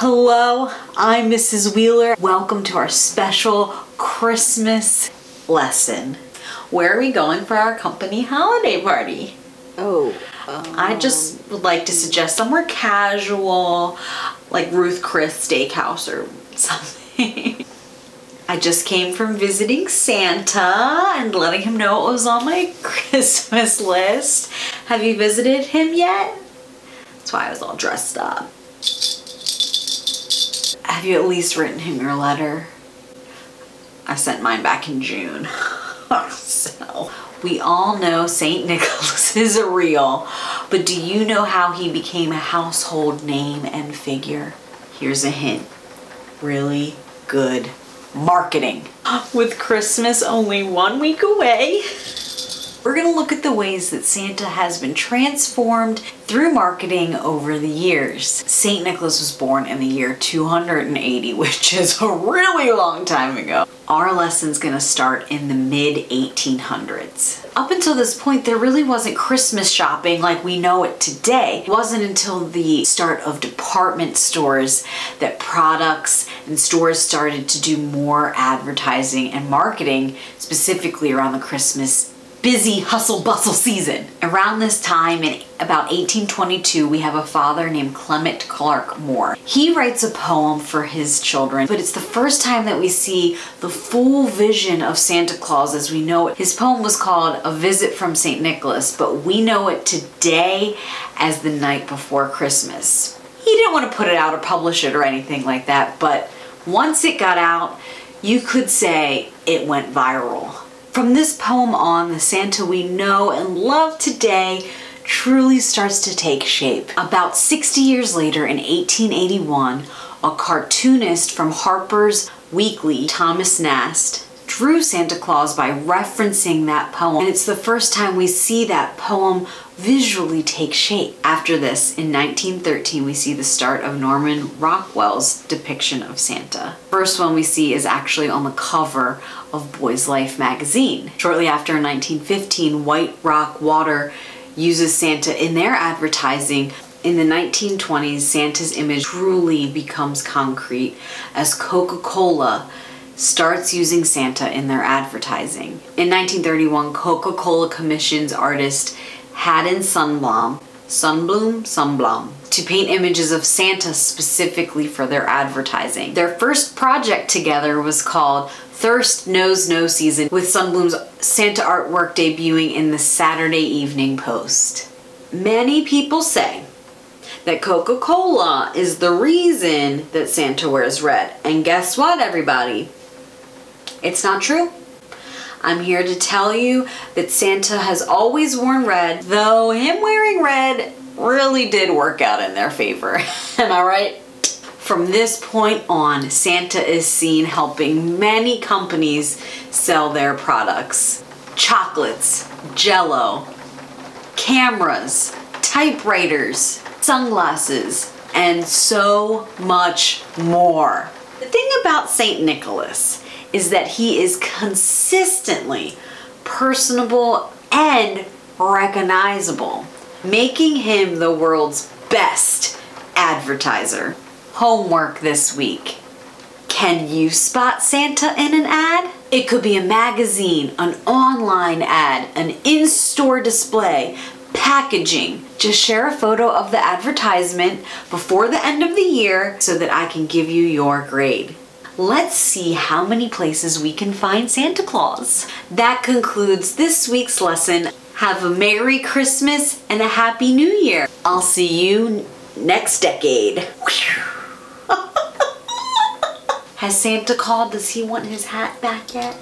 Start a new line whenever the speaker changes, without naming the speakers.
Hello, I'm Mrs. Wheeler. Welcome to our special Christmas lesson. Where are we going for our company holiday party?
Oh.
I just um, would like to suggest somewhere casual, like Ruth Chris Steakhouse or something. I just came from visiting Santa and letting him know it was on my Christmas list. Have you visited him yet? That's why I was all dressed up. Have you at least written him your letter? I sent mine back in June. so, we all know St. Nicholas is a real, but do you know how he became a household name and figure? Here's a hint. Really good marketing. With Christmas only one week away, we're going to look at the ways that Santa has been transformed through marketing over the years. St. Nicholas was born in the year 280, which is a really long time ago. Our lesson's to start in the mid 1800s. Up until this point, there really wasn't Christmas shopping like we know it today. It wasn't until the start of department stores that products and stores started to do more advertising and marketing specifically around the Christmas busy hustle bustle season. Around this time in about 1822, we have a father named Clement Clarke Moore. He writes a poem for his children, but it's the first time that we see the full vision of Santa Claus as we know it. His poem was called A Visit from St. Nicholas, but we know it today as The Night Before Christmas. He didn't want to put it out or publish it or anything like that, but once it got out, you could say it went viral. From this poem on, the Santa we know and love today truly starts to take shape. About 60 years later, in 1881, a cartoonist from Harper's Weekly, Thomas Nast, drew Santa Claus by referencing that poem. And it's the first time we see that poem visually take shape. After this, in 1913, we see the start of Norman Rockwell's depiction of Santa. First one we see is actually on the cover of Boy's Life magazine. Shortly after in 1915, White Rock Water uses Santa in their advertising in the 1920s, Santa's image truly becomes concrete as Coca-Cola starts using Santa in their advertising. In 1931, Coca-Cola commissions artist Haddon Sundblom, Sunbloom, Sunblom, to paint images of Santa specifically for their advertising. Their first project together was called Thirst Knows No Season, with Sunblom's Santa artwork debuting in the Saturday Evening Post. Many people say that Coca-Cola is the reason that Santa wears red. And guess what, everybody? It's not true. I'm here to tell you that Santa has always worn red, though him wearing red really did work out in their favor. Am I right? From this point on, Santa is seen helping many companies sell their products. Chocolates, jello, cameras, typewriters, sunglasses, and so much more. The thing about St. Nicholas is that he is consistently personable and recognizable, making him the world's best advertiser. Homework this week. Can you spot Santa in an ad? It could be a magazine, an online ad, an in-store display, packaging. Just share a photo of the advertisement before the end of the year so that I can give you your grade. Let's see how many places we can find Santa Claus. That concludes this week's lesson. Have a Merry Christmas and a Happy New Year. I'll see you next decade. Has Santa called? Does he want his hat back yet?